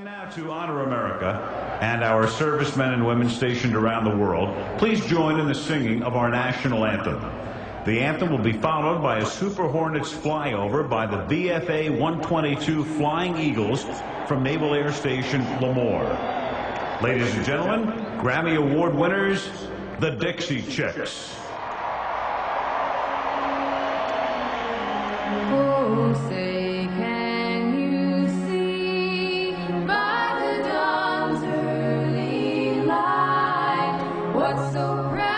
And now to honor America and our servicemen and women stationed around the world, please join in the singing of our national anthem. The anthem will be followed by a Super Hornets flyover by the VFA 122 Flying Eagles from Naval Air Station Lemoore. Ladies and gentlemen, Grammy Award winners, the Dixie Chicks. What's so right?